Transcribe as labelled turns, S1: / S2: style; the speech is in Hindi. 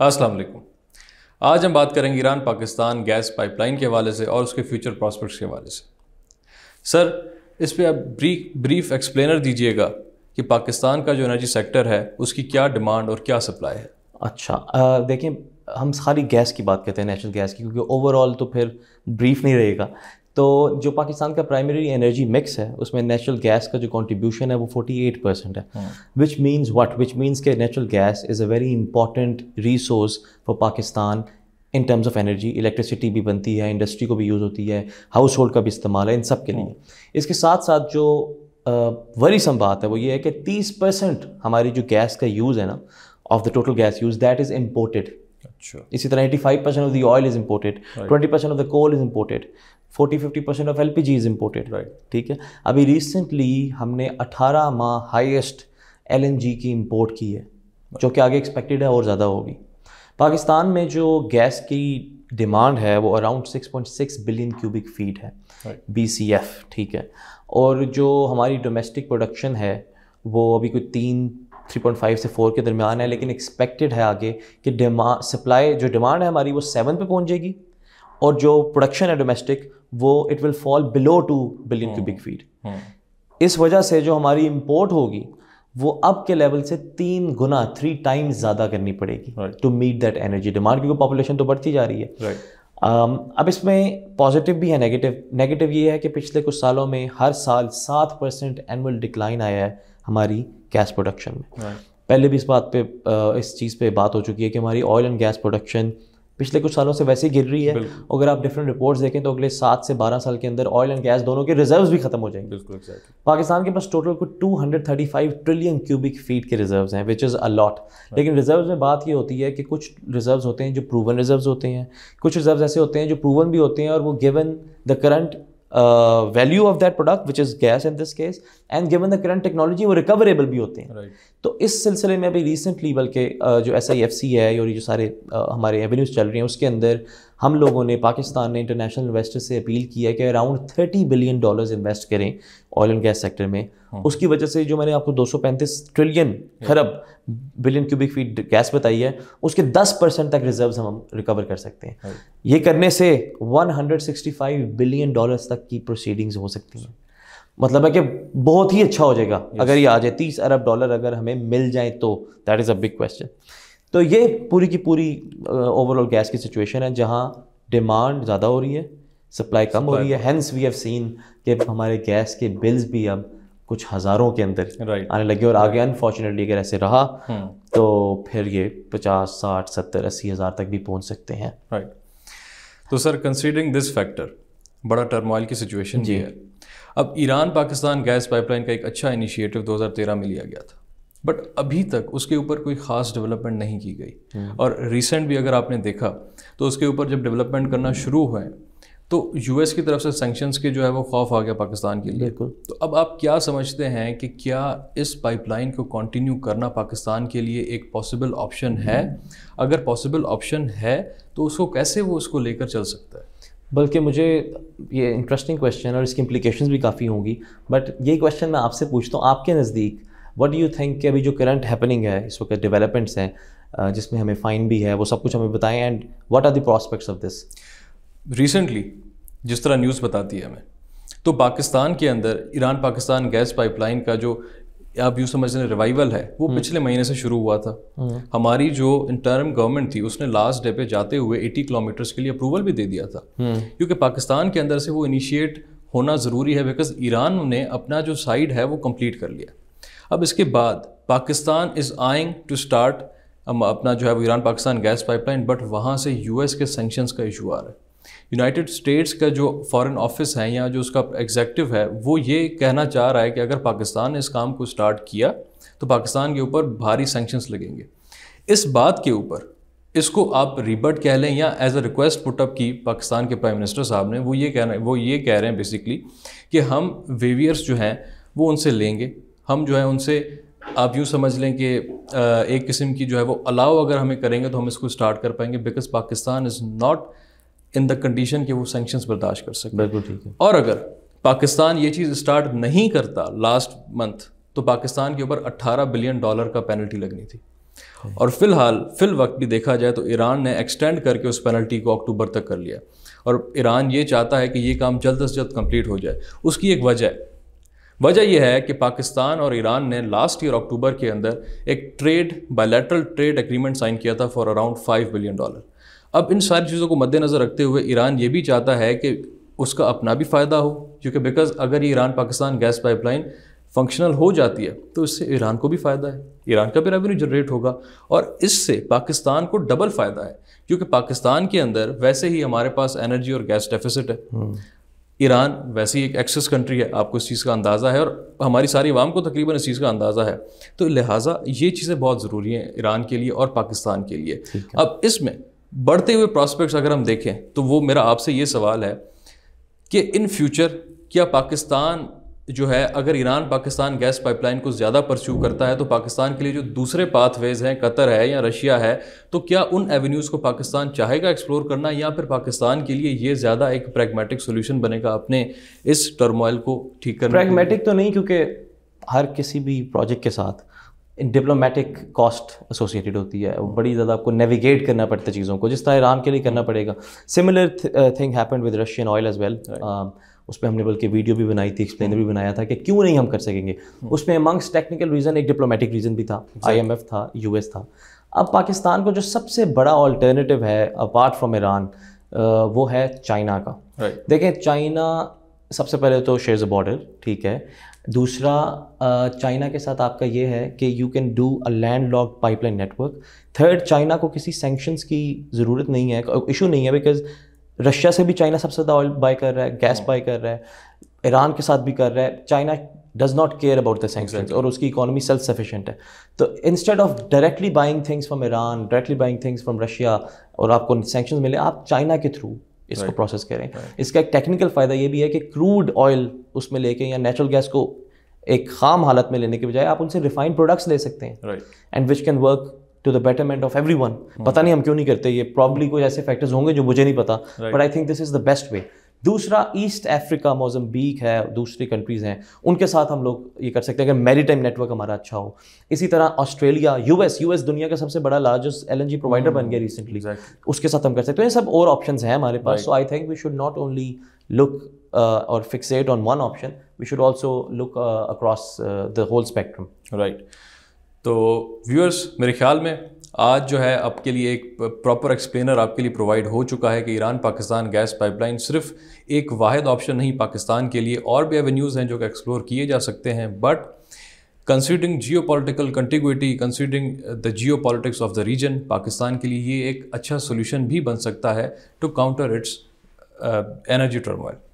S1: अस्सलाम वालेकुम। आज हम बात करेंगे ईरान पाकिस्तान गैस पाइपलाइन के हवाले से और उसके फ्यूचर प्रॉस्पेक्ट्स के हवाले से। सर, इस पे आप ब्रीफ ब्रीफ एक्सप्लेनर दीजिएगा कि पाकिस्तान का जो एनर्जी सेक्टर है, उसकी क्या डिमांड और क्या सप्लाई है।
S2: अच्छा देखिए, हम सारी गैस की बात करते हैं नेशनल गैस की, क्योंकि ओवरऑल तो फिर ब्रीफ नहीं रहेगा। तो जो पाकिस्तान का प्राइमरी एनर्जी मिक्स है उसमें नेचुरल गैस का जो कंट्रीब्यूशन है वो 48 परसेंट है। Which means what which means के natural gas is a very important resource for Pakistan in terms of energy electricity भी बनती है इंडस्ट्री को भी यूज़ होती है हाउस होल्ड का भी इस्तेमाल है इन सब के लिए। इसके साथ साथ जो वरीसम बात है वो ये है कि 30 परसेंट हमारी जो गैस का यूज़ है ना of the total gas use that is imported
S1: अच्छा।
S2: इसी तरह 85 percent of the oil is imported 20 percent of the coal is imported 40 50 percent of L P G is imported
S1: Right.
S2: ठीक है? अभी रिसेंटली हमने 18 माह हाइस्ट एल एन जी की इम्पोर्ट की है जो कि आगे एक्सपेक्टेड है और ज़्यादा होगी। पाकिस्तान में जो गैस की डिमांड है वो अराउंड 6.6 बिलियन क्यूबिक फीट है बी सी एफ़ ठीक है? और जो हमारी डोमेस्टिक प्रोडक्शन है वो अभी कोई तीन 3.5 से 4 के दरमियान है लेकिन एक्सपेक्टेड है आगे कि डिमांड सप्लाई जो डिमांड है हमारी वो सेवन पे पहुँच जाएगी और जो प्रोडक्शन है डोमेस्टिक वो it will fall below two billion cubic feet इस वजह से जो हमारी इम्पोर्ट होगी वो अब के लेवल से तीन गुना थ्री टाइम्स ज़्यादा करनी पड़ेगी to meet that energy demand क्योंकि पॉपुलेशन तो बढ़ती जा रही है।
S1: राइट
S2: um, अब इसमें पॉजिटिव भी है नेगेटिव नेगेटिव ये है कि पिछले कुछ सालों में हर साल सात परसेंट एनुअल डिक्लाइन आया है हमारी गैस प्रोडक्शन में।
S1: राइट
S2: पहले भी इस बात पे इस चीज़ पे बात हो चुकी है कि हमारी ऑयल एंड गैस प्रोडक्शन पिछले कुछ सालों से वैसे ही गिर रही है। अगर आप डिफरेंट रिपोर्ट्स देखें तो अगले सात से बारह साल के अंदर ऑयल एंड गैस दोनों के रिजर्व्स भी खत्म हो जाएँगे।
S1: बिल्कुल exactly.
S2: पाकिस्तान के पास टोटल को 235 ट्रिलियन क्यूबिक फीट के रिजर्व्स हैं विच इज़ अलॉट लेकिन रिजर्व्स में बात ये होती है कि कुछ रिजर्व्स होते हैं जो प्रूवन रिजर्व्स होते हैं कुछ रिजर्व्स ऐसे होते हैं जो प्रूवन भी होते हैं और वो given the current value of that product which is gas in this case and given the current technology वो recoverable भी होते हैं
S1: right.
S2: तो इस सिलसिले में अभी recently बल्कि uh, जो एस आई एफ़ सी है और ये जो सारे uh, हमारे एवेन्यूज़ चल रही हैं उसके अंदर हम लोगों ने पाकिस्तान ने इंटरनेशनल इन्वेस्टर से अपील की है कि around thirty billion dollars invest करें ऑयल एंड गैस सेक्टर में। उसकी वजह से जो मैंने आपको 235 ट्रिलियन खरब बिलियन क्यूबिक फीट गैस बताई है उसके 10 परसेंट तक रिजर्व्स हम रिकवर कर सकते हैं। ये करने से 165 बिलियन डॉलर्स तक की प्रोसीडिंग्स हो सकती हैं। मतलब है कि बहुत ही अच्छा हो जाएगा। अगर ये आ जाए तीस अरब डॉलर अगर हमें मिल जाए तो that is a big question तो ये पूरी की पूरी ओवरऑल गैस की सिचुएशन है जहाँ डिमांड ज़्यादा हो रही है सप्लाई कम हो रही है। हैंस वी हैव सीन कि हमारे गैस के बिल्स भी अब कुछ हज़ारों के अंदर
S1: राइट
S2: आने लगे और आगे अनफॉर्चुनेटली अगर ऐसे रहा
S1: हम्म।
S2: तो फिर ये पचास साठ सत्तर अस्सी हज़ार तक भी पहुँच सकते हैं।
S1: Right right. तो सर कंसीडरिंग दिस फैक्टर बड़ा टर्मोइल की सिचुएशन जी। है। अब ईरान पाकिस्तान गैस पाइपलाइन का एक अच्छा इनिशिएटिव 2013 में लिया गया था। बट अभी तक उसके ऊपर कोई ख़ास डेवलपमेंट नहीं की गई। और रिसेंट भी अगर आपने देखा तो उसके ऊपर जब डेवलपमेंट करना शुरू हुए तो यूएस की तरफ़ से सैंक्शंस के जो है वो खौफ आ गया पाकिस्तान के लिए।
S2: बिल्कुल।
S1: तो अब आप क्या समझते हैं कि क्या इस पाइपलाइन को कंटिन्यू करना पाकिस्तान के लिए एक पॉसिबल ऑप्शन है? अगर पॉसिबल ऑप्शन है तो उसको कैसे वो उसको लेकर चल सकता है?
S2: बल्कि मुझे ये इंटरेस्टिंग क्वेश्चन और इसकी इम्प्लीकेशंस भी काफ़ी होंगी। बट ये क्वेश्चन मैं आपसे पूछता हूँ आपके नज़दीक व्हाट डू यू थिंक कि अभी जो करंट हैपनिंग है इस वक्त डेवलपमेंट्स हैं जिसमें हमें फ़ाइन भी है वो सब कुछ हमें बताएँ and what are the prospects of this
S1: recently जिस तरह न्यूज़ बताती है हमें तो पाकिस्तान के अंदर ईरान पाकिस्तान गैस पाइपलाइन का जो आप यूँ समझ लें रिवाइवल है वो पिछले महीने से शुरू हुआ था। हमारी जो इंटर्म गवर्नमेंट थी उसने लास्ट डे पे जाते हुए 80 किलोमीटर्स के लिए अप्रूवल भी दे दिया था। क्योंकि पाकिस्तान के अंदर से वो इनिशिएट होना ज़रूरी है बिकॉज़ ईरान ने अपना जो साइड है वो कंप्लीट कर लिया। अब इसके बाद Pakistan is eyeing to start अपना जो है वो Iran Pakistan gas pipeline but वहाँ से यूएस के सेंक्शंस का इशू आ रहा है। यूनाइटेड स्टेट्स का जो फॉरेन ऑफ़िस है या जो उसका एग्जेक्टिव है, वो ये कहना चाह रहा है कि अगर पाकिस्तान ने इस काम को स्टार्ट किया तो पाकिस्तान के ऊपर भारी सेंक्शंस लगेंगे। इस बात के ऊपर, इसको आप रिबर्ट कह लें या एज अ रिक्वेस्ट पुटअप की पाकिस्तान के प्राइम मिनिस्टर साहब ने, वो ये कहना, वो ये कह रहे हैं बेसिकली कि हम वेवियर्स जो हैं, वो उनसे लेंगे। हम जो है उनसे आप यूँ समझ लें कि एक किस्म की जो है वो अलाउ अगर हमें करेंगे तो हम इसको स्टार्ट कर पाएँगे because Pakistan is not in the condition कि वो सेंक्शंस बर्दाश्त कर सके।
S2: बिल्कुल ठीक है।
S1: और अगर पाकिस्तान ये चीज़ स्टार्ट नहीं करता लास्ट मंथ तो पाकिस्तान के ऊपर 18 बिलियन डॉलर का पेनल्टी लगनी थी। और फ़िलहाल फिल वक्त भी देखा जाए तो ईरान ने एक्सटेंड करके उस पेनल्टी को अक्टूबर तक कर लिया। और ईरान ये चाहता है कि ये काम जल्द अज जल्द कंप्लीट हो जाए। उसकी एक वजह है वजह यह है कि पाकिस्तान और ईरान ने लास्ट ईयर अक्टूबर के अंदर एक trade bilateral trade agreement sign किया था for around five billion dollar अब इन सारी चीज़ों को मद्देनज़र रखते हुए ईरान ये भी चाहता है कि उसका अपना भी फ़ायदा हो, क्योंकि बिकॉज़ अगर Iran Pakistan gas pipeline functional हो जाती है तो इससे ईरान को भी फ़ायदा है। ईरान का भी रेवेन्यू जनरेट होगा और इससे पाकिस्तान को डबल फ़ायदा है, क्योंकि पाकिस्तान के अंदर वैसे ही हमारे पास एनर्जी और गैस डेफिसिट है। हम्म। ईरान वैसे ही एक एक्सेस कंट्री है आपको इस चीज़ का अंदाज़ा है और हमारी सारी आवाम को तकरीबन इस चीज़ का अंदाज़ा है। तो लिहाजा ये चीज़ें बहुत ज़रूरी हैं ईरान के लिए और पाकिस्तान के लिए। अब इसमें बढ़ते हुए प्रॉस्पेक्ट्स अगर हम देखें तो वो मेरा आपसे ये सवाल है कि इन फ्यूचर क्या पाकिस्तान जो है अगर ईरान पाकिस्तान गैस पाइपलाइन को ज़्यादा परस्यू करता है तो पाकिस्तान के लिए जो दूसरे पाथवेज हैं कतर है या रशिया है तो क्या उन एवेन्यूज़ को पाकिस्तान चाहेगा एक्सप्लोर करना या फिर पाकिस्तान के लिए ये ज़्यादा एक प्रैग्मेटिक सोल्यूशन बनेगा अपने इस टर्मोइल को ठीक करना
S2: प्रैग्मेटिक तो नहीं क्योंकि हर किसी भी प्रोजेक्ट के साथ डिप्लोमेटिक कॉस्ट एसोसिएटेड होती है। बड़ी ज़्यादा आपको नेविगेट करना पड़ता है चीज़ों को जिस तरह ईरान के लिए करना पड़ेगा। Similar thing happen with Russian oil as well उस पर हमने बल्कि वीडियो भी बनाई थी एक्सप्लेनर भी बनाया था कि क्यों नहीं हम कर सकेंगे। उसमें अमंग्स टेक्निकल रीज़न एक डिप्लोमेटिक रीज़न भी था आईएमएफ था यूएस था। अब पाकिस्तान को जो सबसे बड़ा ऑल्टरनेटिव है अपार्ट फ्रॉम ईरान वो है चाइना का। Right. देखें चाइना सबसे पहले तो शेयर बॉर्डर ठीक है। दूसरा चाइना के साथ आपका ये है कि you can do a land lock pipeline network third China को किसी सेंक्शंस की ज़रूरत नहीं है इशू नहीं है बिकॉज़ रशिया से भी चाइना सबसे ज़्यादा ऑयल बाय कर रहा है गैस बाय हाँ। कर रहा है ईरान के साथ भी कर रहा है China does not care about the sanctions और उसकी इकोनॉमी सेल्फ सफिशिएंट है। तो instead of directly buying things from Iran directly buying things from Russia और आपको सेंक्शन मिले आप चाइना के थ्रू इसको प्रोसेस करें। इसका एक टेक्निकल फ़ायदा ये भी है कि क्रूड ऑयल उसमें लेके या नेचुरल गैस को एक खाम हालत में लेने के बजाय आप उनसे रिफाइंड प्रोडक्ट्स ले सकते हैं। And which can work to the betterment of everyone पता नहीं हम क्यों नहीं करते ये प्रॉब्ली कुछ ऐसे फैक्टर्स होंगे जो मुझे नहीं पता but I think this is the best way दूसरा ईस्ट अफ्रीका मोजम्बीक है दूसरी कंट्रीज़ हैं उनके साथ हम लोग ये कर सकते हैं अगर मेरी टाइम नेटवर्क हमारा अच्छा हो। इसी तरह ऑस्ट्रेलिया यूएस यूएस दुनिया का सबसे बड़ा लार्जेस्ट एल प्रोवाइडर बन गया रिसेंटली exactly. उसके साथ हम कर सकते हैं। तो ये सब और ऑप्शन हैं हमारे पास। So I think we should not only look और fixate on one option we should also look across the whole spectrum
S1: right तो व्यूअर्स मेरे ख्याल में आज जो है आपके लिए एक प्रॉपर एक्सप्लेनर आपके लिए प्रोवाइड हो चुका है कि ईरान पाकिस्तान गैस पाइपलाइन सिर्फ़ एक वाहिद ऑप्शन नहीं, पाकिस्तान के लिए और भी एवेन्यूज़ हैं जो एक्सप्लोर किए जा सकते हैं। But considering geopolitical contiguity considering the geopolitics of the region Pakistan के लिए ये एक अच्छा सोल्यूशन भी बन सकता है to counter its energy turmoil